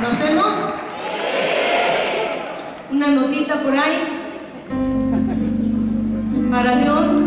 ¿Lo hacemos? Una notita por ahí. Para León.